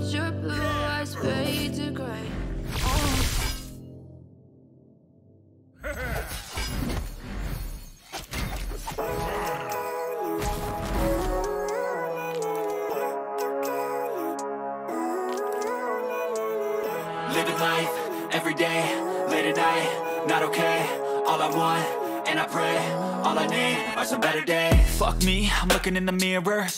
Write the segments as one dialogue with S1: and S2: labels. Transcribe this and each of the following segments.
S1: watch your blue eyes fade to gray.
S2: Living life, every day, late at night, not okay. All I want, and I pray, all I need are some better days. Fuck me, I'm looking in the mirror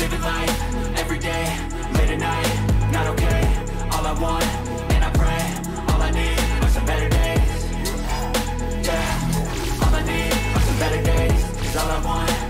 S2: Living life, every day, late at night Not okay, all I want, and I pray All I need are some better days. Yeah, all I need are some better days. Is all I want,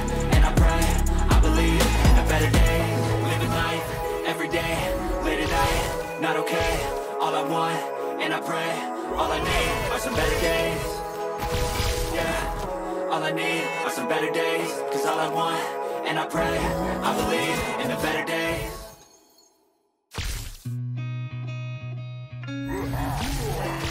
S2: not okay. All I want, and I pray. All I need are some better days. Yeah, all I need are some better days. Cause all I want, and I pray I believe in a better day Yeah.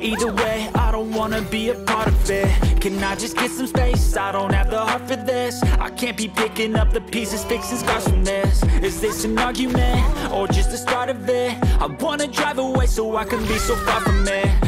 S2: Either way, I don't wanna be a part of it Can I just get some space? I don't have the heart for this I can't be picking up the pieces, fixing scars from this Is this an argument, or just the start of it? I wanna drive away so I can be so far from it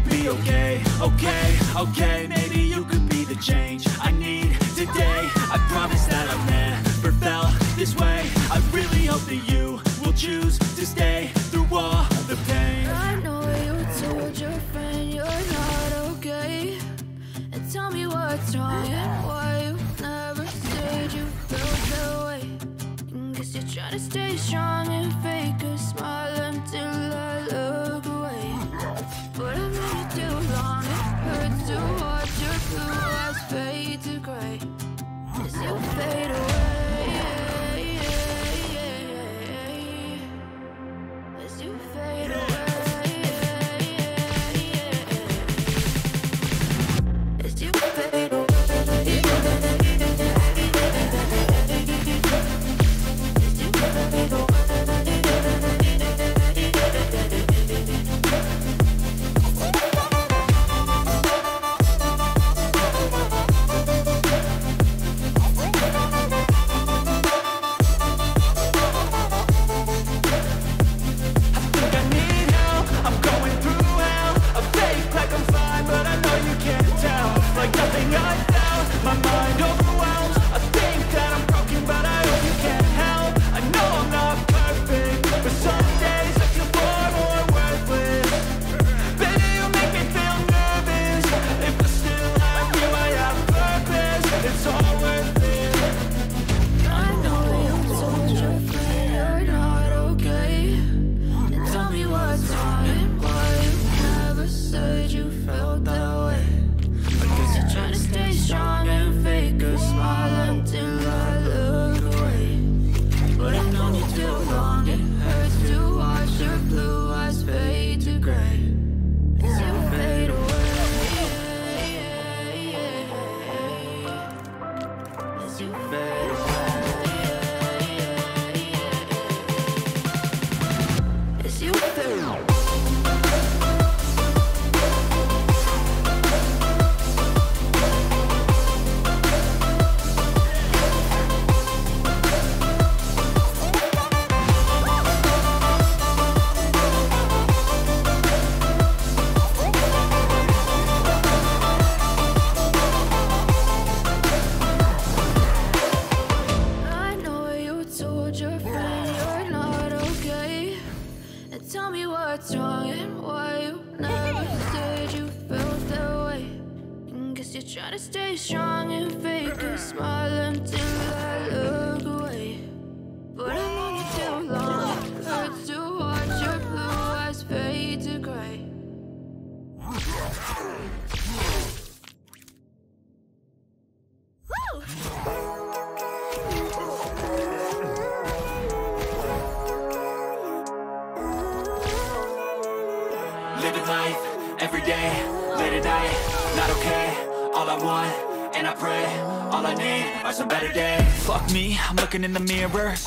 S2: okay Okay, okay, maybe you could be the change I need today. I promise that I've never felt this way. I really hope that you will choose to stay through all the pain.
S1: I know you told your friend you're not okay. And tell me what's wrong and why you never said you felt that way. And Guess you're trying to stay strong and fake a smile until I look watch your blue eyes fade to gray. As you fade away as you fade away,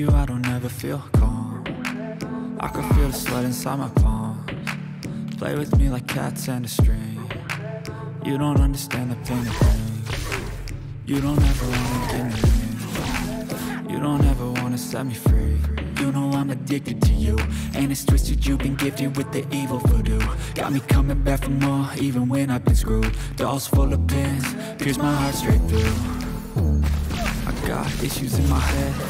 S2: you I don't ever feel calm. I can feel the sweat inside my palms. Play with me like cats and a string. You don't understand the pain You don't ever wanna give me You don't ever wanna set me free. You know I'm addicted to you. And it's twisted you've been gifted with the evil voodoo. Got me coming back for more even when I've been screwed. Dolls full of pins, pierce my heart straight through. I got issues in my head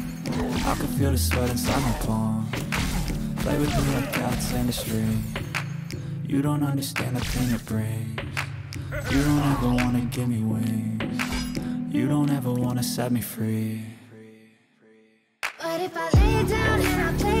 S2: I can feel the sweat inside my palm. Play with me like cats and a string You don't understand the pain it brings. You don't ever wanna give me wings. You don't ever wanna set me free.
S1: But if I lay down and I play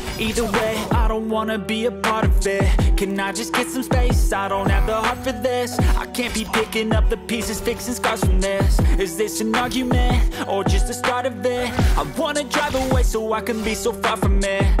S2: Either way, I don't wanna be a part of it Can I just get some space? I don't have the heart for this I can't be picking up the pieces, fixing scars from this Is this an argument? Or just the start of it? I wanna drive away so I can be so far from it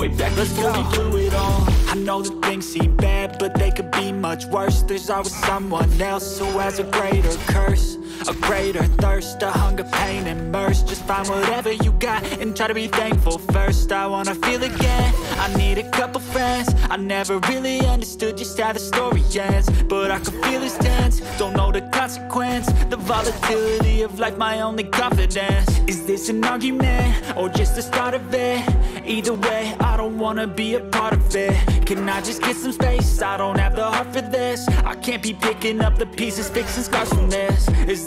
S2: Way back. Before we blew it all. I know that things seem bad, but they could be much worse. There's always someone else who has a greater curse A greater thirst, a hunger, pain, mercy. Just find whatever you got and try to be thankful first. I wanna feel again, I need a couple friends. I never really understood just how the story ends But I can feel it's tense, don't know the consequence The volatility of life, my only confidence. Is this an argument, or just the start of it? Either way, I don't wanna be a part of it. Can I just get some space? I don't have the heart for this. I can't be picking up the pieces, fixing scars from this. Is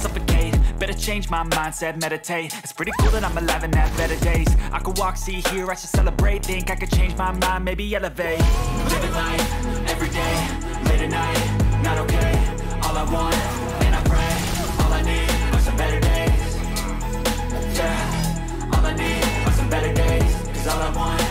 S2: change my mindset, meditate. It's pretty cool that I'm alive and have better days. I could walk, see, hear, I should celebrate. Think I could change my mind, maybe elevate. Living life, everyday, late at night, not okay. All I want, and I pray, all I need are some better days. Yeah, all I need are some better days all I want,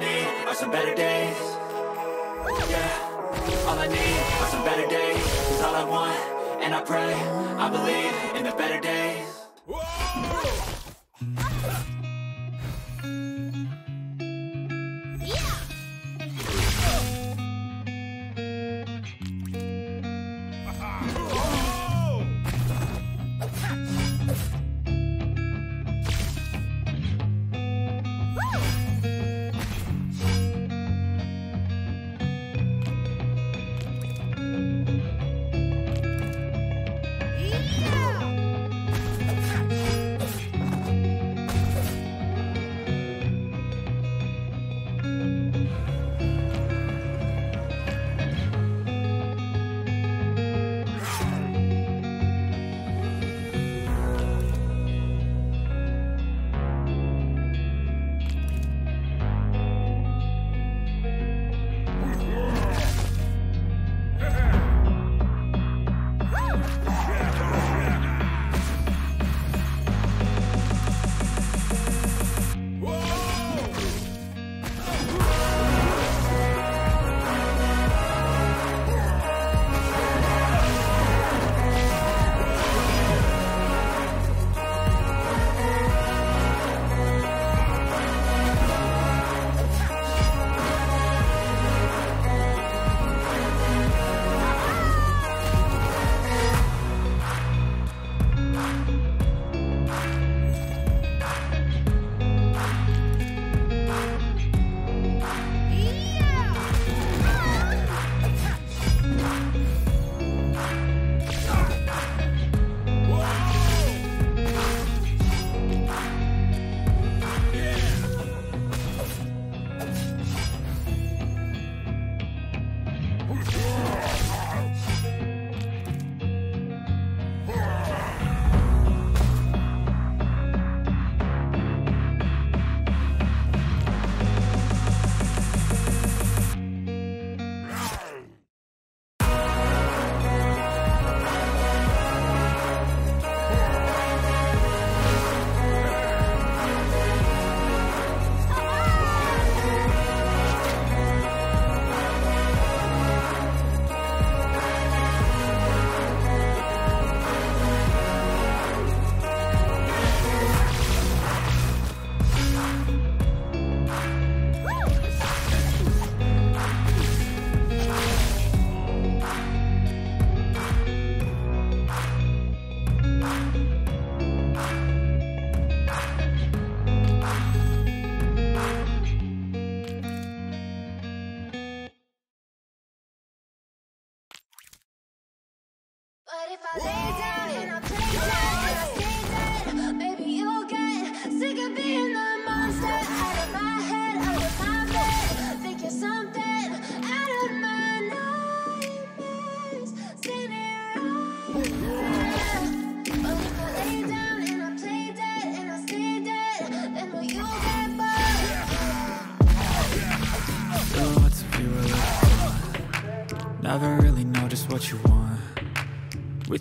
S2: need are some better days. Yeah, all I need are some better days. Cause all I want, and I pray I believe in the better days.
S1: But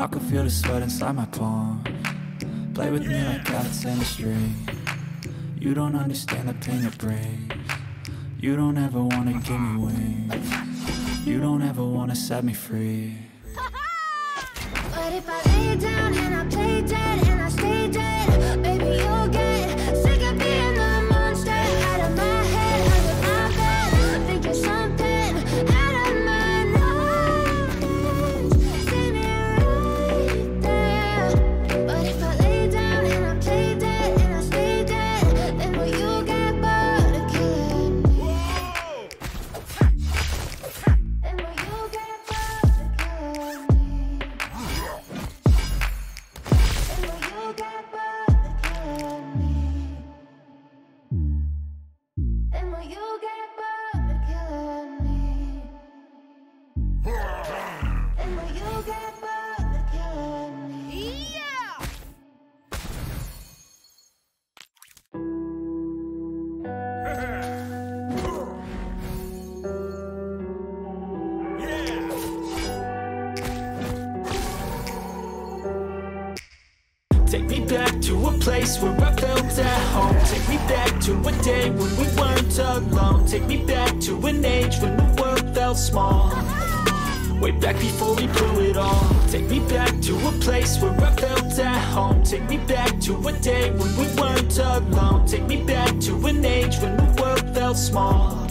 S2: I can feel the sweat inside my palm. Play with me like cats and a string You don't understand the pain it brings. You don't ever wanna give me wings. You don't ever wanna set me free.
S1: But if I lay down and I play dead and I stay dead,
S2: felt small. Way back before we blew it all. Take me back to a place where I felt at home. Take me back to a day when we weren't alone. Take me back to an age when the world felt small.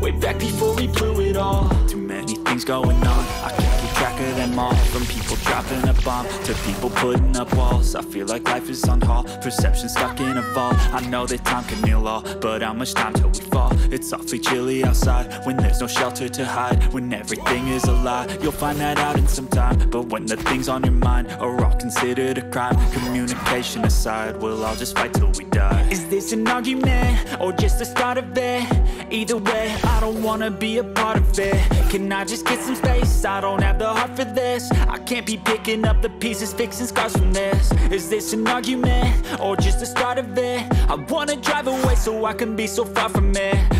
S2: Way back before we blew it all. Too many things going on. I can't keep track of them all. From people dropping a bomb To people putting up walls. I feel like life is on hold. Perception stuck in a vault. I know that time can heal all But how much time till we? It's awfully chilly outside When there's no shelter to hide When everything is a lie You'll find that out in some time But when the things on your mind Are all considered a crime Communication aside We'll all just fight till we die Is this an argument? Or just the start of it? Either way, I don't wanna be a part of it Can I just get some space? I don't have the heart for this I can't be picking up the pieces, fixing scars from this Is this an argument? Or just the start of it? I wanna drive away so I can be so far from it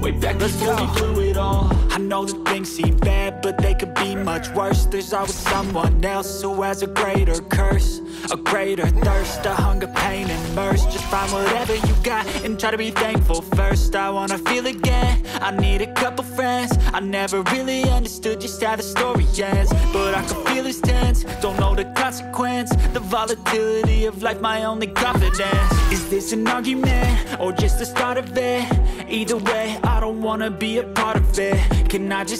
S2: Way back before we blew it all. I know that things seem bad, but they could be much worse. There's always someone else who has a greater curse A greater thirst, a hunger, pain, and mercy. Just find whatever you got and try to be thankful first. I wanna feel again, I need a couple friends. I never really understood just how the story ends But I can feel it's tense, don't know the consequence The volatility of life, my only confidence. Is this an argument, or just the start of it? Either way, I don't wanna be a part of it. Can I just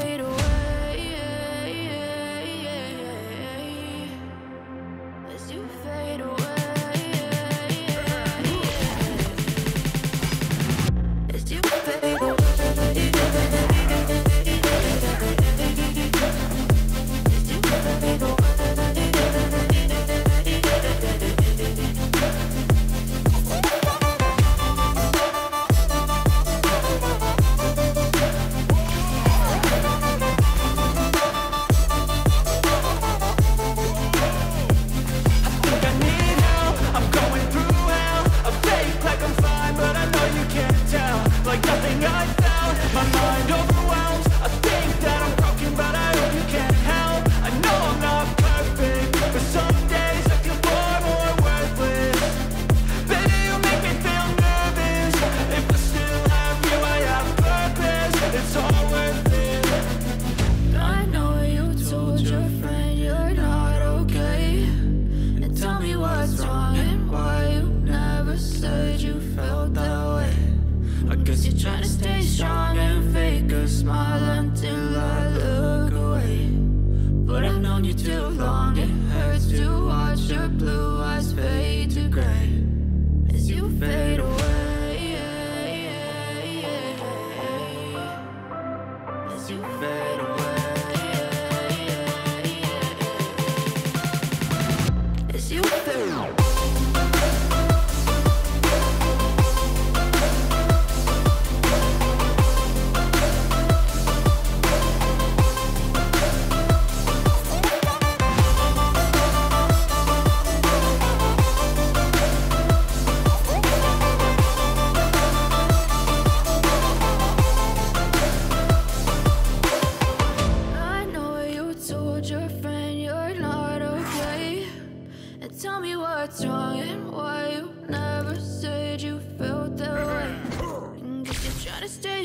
S1: fade away.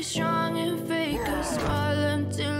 S1: Strong and fake. A smile until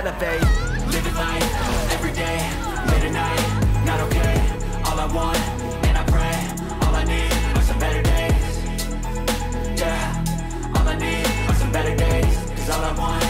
S2: elevate. Living life, every day, late at night Not okay, all I want, and I pray All I need are some better days. Yeah, all I need are some better all I want,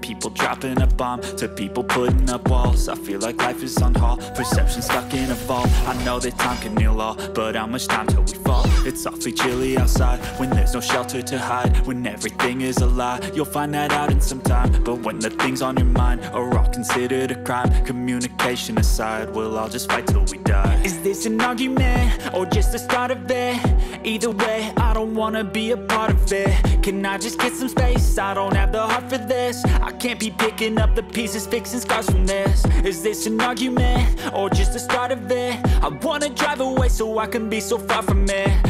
S2: People dropping a bomb To people putting up walls I feel like life is on hold Perception stuck in a vault I know that time can heal all But how much time till we? It's awfully chilly outside When there's no shelter to hide When everything is a lie You'll find that out in some time But when the things on your mind Are all considered a crime Communication aside We'll all just fight till we die Is this an argument? Or just the start of it? Either way, I don't wanna be a part of it Can I just get some space? I don't have the heart for this I can't be picking up the pieces, fixing scars from this Is this an argument, or just the start of it? I wanna drive away so I can be so far from it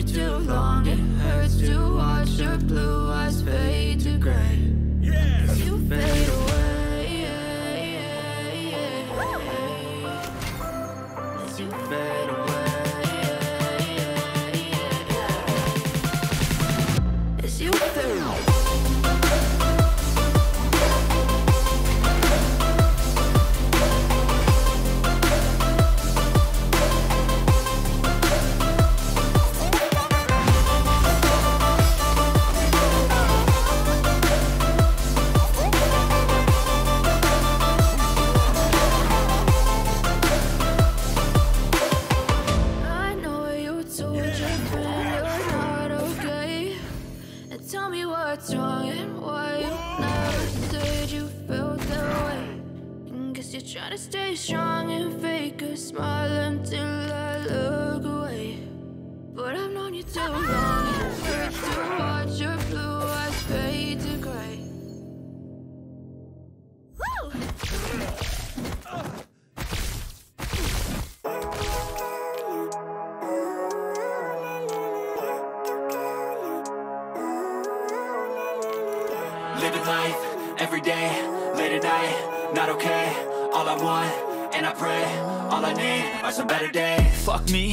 S1: You too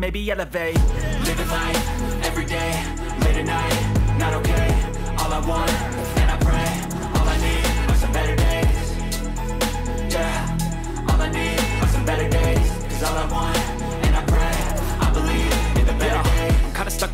S2: maybe elevate. Living life, every day, late at night Not okay, all I want, and I pray All I need are some better days. Yeah, all I need are some better all I want,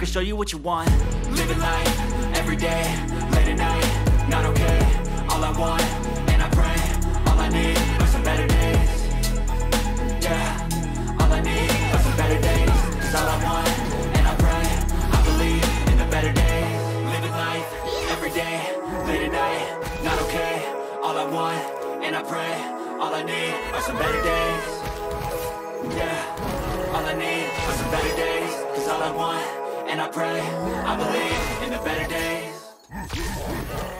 S2: can show you what you want. Living life, every day, late at night Not okay, all I want, and I pray All I need are some better days. Yeah, all I need are some better days. Cause all I want, and I pray I believe in the better days. Living life, every day, late at night Not okay, all I want, and I pray All I need are some better days. Yeah, all I need are some better days. Cause all I want, and I pray I believe in the better days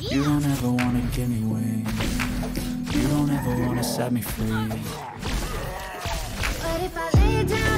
S2: You don't ever wanna give me wings. You don't ever wanna set me free.
S1: But if I lay down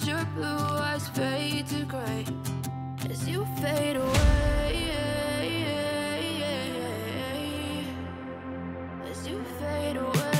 S1: watch your blue eyes fade to gray as you fade away. As you fade away,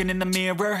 S2: looking in the mirror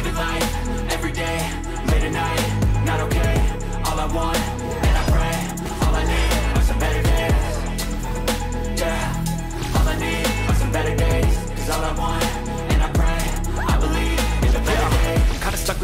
S2: Living life, every day, late at night Not okay, all I want, and I pray All I need are some better days. Yeah, all I need are some better days. Cause all I want,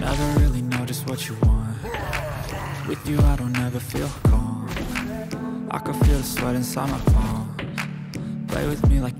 S2: Never really just what you want. With you, I don't ever feel calm. I can feel the sweat inside my palms.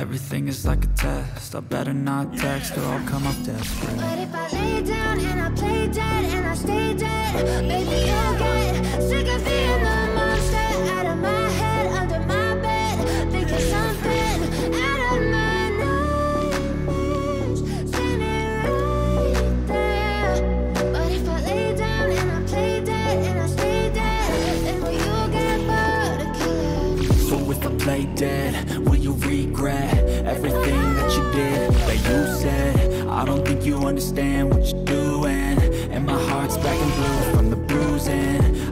S2: everything is like a test. I better not text or I'll come up desperate.
S1: But if I lay down and I play dead and I stay dead, maybe you'll get sick of being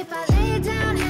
S1: If I lay down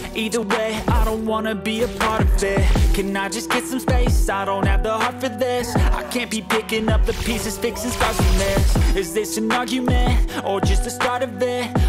S2: Either way, I don't wanna be a part of it Can I just get some space? I don't have the heart for this I can't be picking up the pieces, fixing scars from this Is this an argument? Or just the start of it?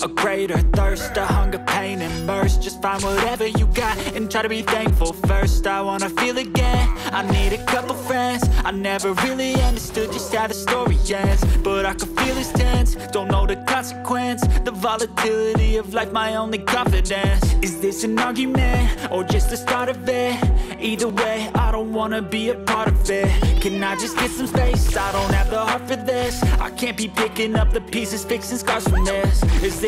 S2: A greater thirst, a hunger, pain, and Just find whatever you got and try to be thankful first. I wanna feel again, I need a couple friends. I never really understood just how the story ends But I can feel it's tense, don't know the consequence The volatility of life, my only confidence. Is this an argument, or just the start of it? Either way, I don't wanna be a part of it. Can I just get some space? I don't have the heart for this. I can't be picking up the pieces, fixing scars from this. Is this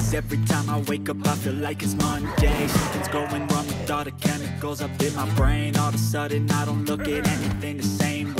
S2: Cause every time I wake up I feel like it's Monday. Something's going wrong with all the chemicals up in my brain. All of a sudden I don't look at anything the same way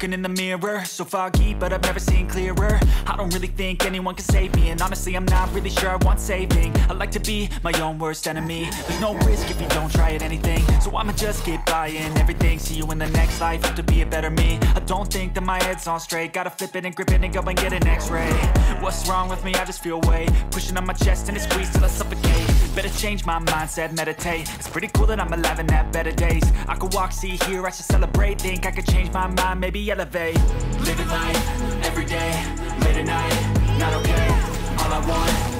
S2: Looking in the mirror. So foggy, but I've never seen clearer. I don't really think anyone can save me And honestly, I'm not really sure I want saving. I like to be my own worst enemy. There's no risk if you don't try at anything. So I'ma just keep buying everything See you in the next life, have to be a better me. I don't think that my head's on straight. Gotta flip it and grip it and go and get an x-ray. What's wrong with me? I just feel weight. Pushing on my chest and it squeezes till I suffocate. Better change my mindset, meditate. It's pretty cool that I'm alive and have better days. I could walk, see, hear, I should celebrate. Think I could change my mind, maybe elevate. Living life, every day, late at night Not okay, all I want,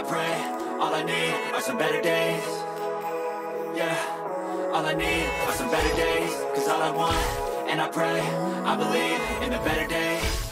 S2: I pray. All I need are some better days. Yeah, all I need are some better days. Cause all I want, and I pray I believe in the better days